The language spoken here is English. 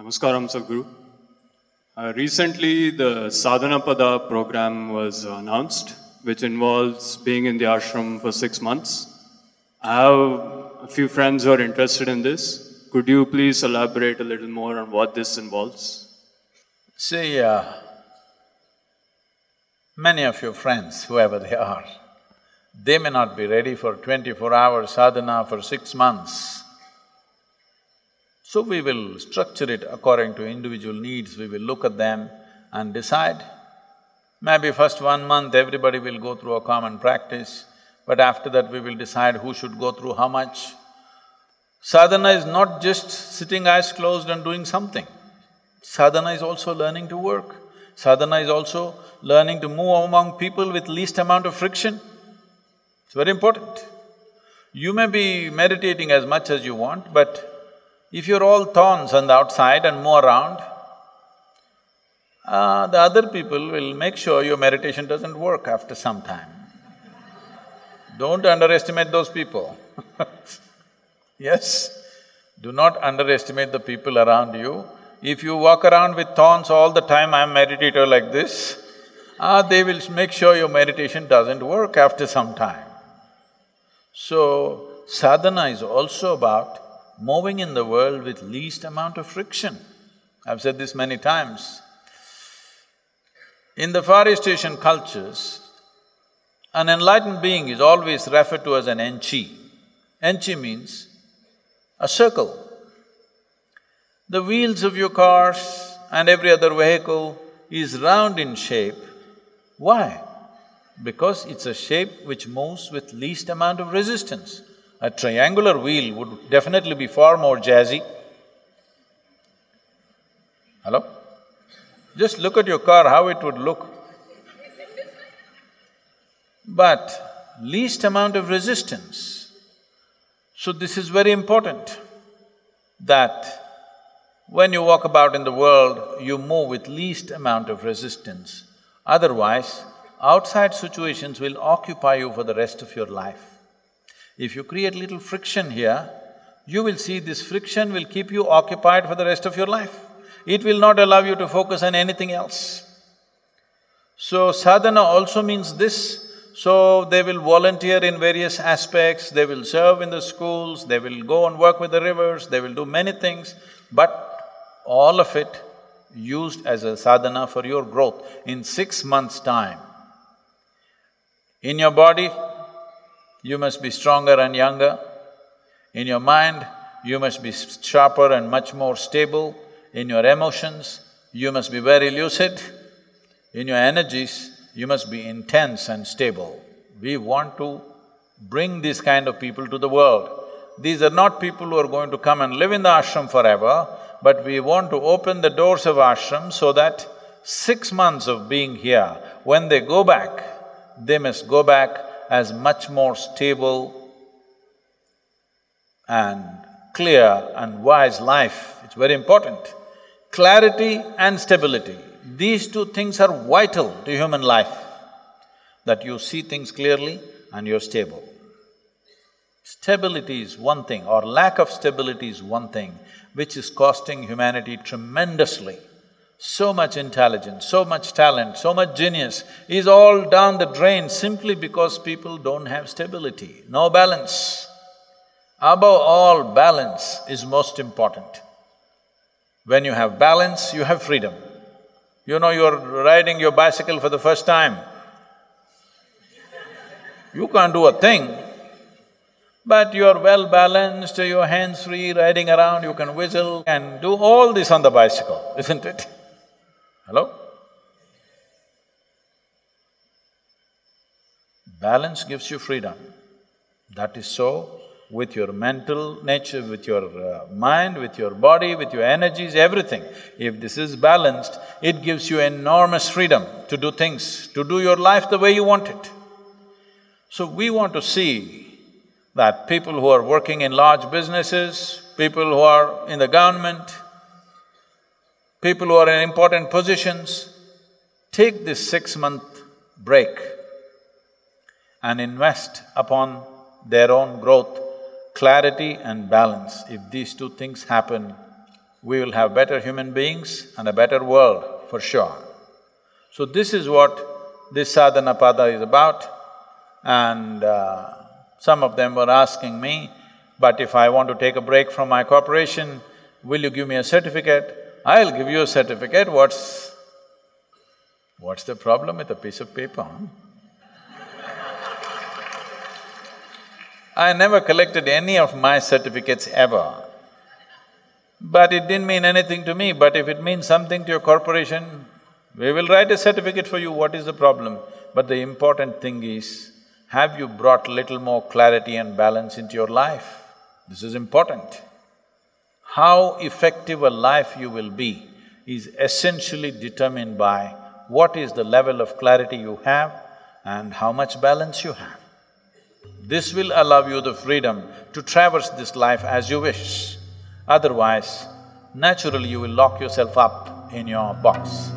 Namaskaram, Sadhguru. Uh, recently, the Sadhanapada program was announced, which involves being in the ashram for six months. I have a few friends who are interested in this. Could you please elaborate a little more on what this involves? See, uh, many of your friends, whoever they are, they may not be ready for twenty-four hour sadhana for six months. So we will structure it according to individual needs, we will look at them and decide. Maybe first one month everybody will go through a common practice, but after that we will decide who should go through how much. Sadhana is not just sitting eyes closed and doing something. Sadhana is also learning to work. Sadhana is also learning to move among people with least amount of friction. It's very important. You may be meditating as much as you want, but if you're all thorns on the outside and move around, uh, the other people will make sure your meditation doesn't work after some time. Don't underestimate those people Yes, do not underestimate the people around you. If you walk around with thorns all the time, I'm meditator like this, ah, they will make sure your meditation doesn't work after some time. So, sadhana is also about moving in the world with least amount of friction. I've said this many times. In the Far East Asian cultures, an enlightened being is always referred to as an enchi. Enchi means a circle. The wheels of your cars and every other vehicle is round in shape. Why? Because it's a shape which moves with least amount of resistance. A triangular wheel would definitely be far more jazzy. Hello? Just look at your car, how it would look. But least amount of resistance. So this is very important, that when you walk about in the world, you move with least amount of resistance. Otherwise, outside situations will occupy you for the rest of your life. If you create little friction here, you will see this friction will keep you occupied for the rest of your life. It will not allow you to focus on anything else. So sadhana also means this, so they will volunteer in various aspects, they will serve in the schools, they will go and work with the rivers, they will do many things, but all of it used as a sadhana for your growth in six months' time. In your body, you must be stronger and younger. In your mind, you must be sharper and much more stable. In your emotions, you must be very lucid. In your energies, you must be intense and stable. We want to bring these kind of people to the world. These are not people who are going to come and live in the ashram forever, but we want to open the doors of ashram so that six months of being here, when they go back, they must go back as much more stable and clear and wise life. It's very important. Clarity and stability, these two things are vital to human life, that you see things clearly and you're stable. Stability is one thing, or lack of stability is one thing, which is costing humanity tremendously. So much intelligence, so much talent, so much genius is all down the drain simply because people don't have stability, no balance. Above all, balance is most important. When you have balance, you have freedom. You know, you're riding your bicycle for the first time. You can't do a thing, but you're well balanced, your hands free, riding around, you can whistle and do all this on the bicycle, isn't it? Hello? Balance gives you freedom. That is so with your mental nature, with your uh, mind, with your body, with your energies, everything. If this is balanced, it gives you enormous freedom to do things, to do your life the way you want it. So we want to see that people who are working in large businesses, people who are in the government, people who are in important positions, take this six-month break and invest upon their own growth, clarity and balance. If these two things happen, we will have better human beings and a better world for sure. So this is what this sadhana pada is about and uh, some of them were asking me, but if I want to take a break from my corporation, will you give me a certificate? I'll give you a certificate, what's… what's the problem with a piece of paper? I never collected any of my certificates ever. But it didn't mean anything to me, but if it means something to your corporation, we will write a certificate for you, what is the problem? But the important thing is, have you brought little more clarity and balance into your life? This is important. How effective a life you will be is essentially determined by what is the level of clarity you have and how much balance you have. This will allow you the freedom to traverse this life as you wish. Otherwise, naturally you will lock yourself up in your box.